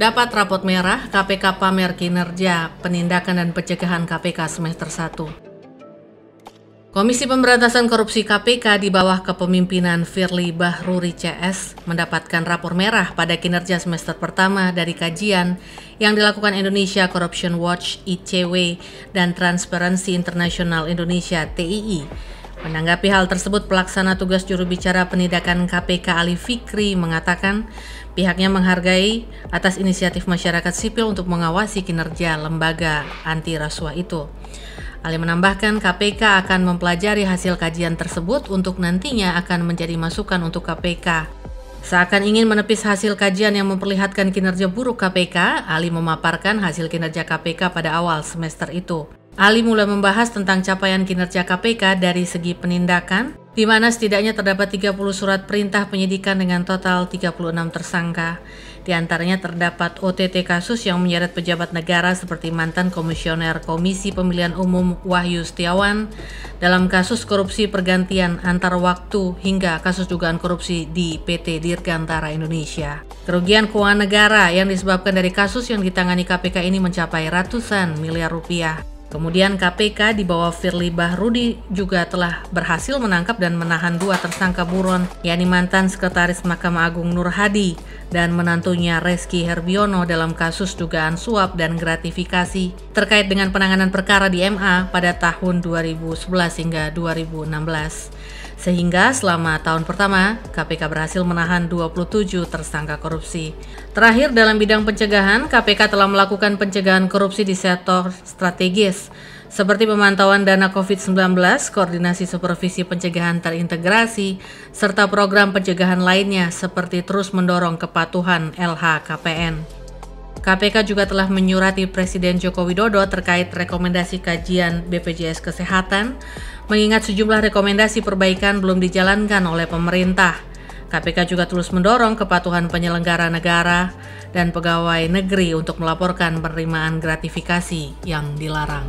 Dapat rapot merah, KPK pamer kinerja penindakan dan pencegahan KPK semester 1. Komisi Pemberantasan Korupsi KPK di bawah kepemimpinan Firly Bahruri CS mendapatkan rapor merah pada kinerja semester pertama dari kajian yang dilakukan Indonesia Corruption Watch ICW dan Transparency International Indonesia TII. Menanggapi hal tersebut, pelaksana tugas juru bicara penindakan KPK Ali Fikri mengatakan pihaknya menghargai atas inisiatif masyarakat sipil untuk mengawasi kinerja lembaga anti rasuah itu. Ali menambahkan KPK akan mempelajari hasil kajian tersebut untuk nantinya akan menjadi masukan untuk KPK. Seakan ingin menepis hasil kajian yang memperlihatkan kinerja buruk KPK, Ali memaparkan hasil kinerja KPK pada awal semester itu. Ali mulai membahas tentang capaian kinerja KPK dari segi penindakan, di mana setidaknya terdapat 30 surat perintah penyidikan dengan total 36 tersangka. Di antaranya terdapat OTT kasus yang menyeret pejabat negara seperti mantan komisioner Komisi Pemilihan Umum Wahyu Setiawan dalam kasus korupsi pergantian antar waktu hingga kasus dugaan korupsi di PT Dirgantara Indonesia. Kerugian keuangan negara yang disebabkan dari kasus yang ditangani KPK ini mencapai ratusan miliar rupiah. Kemudian KPK di bawah Firly Bahrudi juga telah berhasil menangkap dan menahan dua tersangka buron, yakni mantan Sekretaris Mahkamah Agung Nur Hadi dan menantunya Reski Herbiono dalam kasus dugaan suap dan gratifikasi terkait dengan penanganan perkara di MA pada tahun 2011 hingga 2016. Sehingga selama tahun pertama, KPK berhasil menahan 27 tersangka korupsi. Terakhir dalam bidang pencegahan, KPK telah melakukan pencegahan korupsi di sektor strategis seperti pemantauan dana COVID-19, koordinasi supervisi pencegahan terintegrasi, serta program pencegahan lainnya seperti terus mendorong kepatuhan LHKPN. KPK juga telah menyurati Presiden Joko Widodo terkait rekomendasi kajian BPJS Kesehatan mengingat sejumlah rekomendasi perbaikan belum dijalankan oleh pemerintah. KPK juga terus mendorong kepatuhan penyelenggara negara dan pegawai negeri untuk melaporkan penerimaan gratifikasi yang dilarang.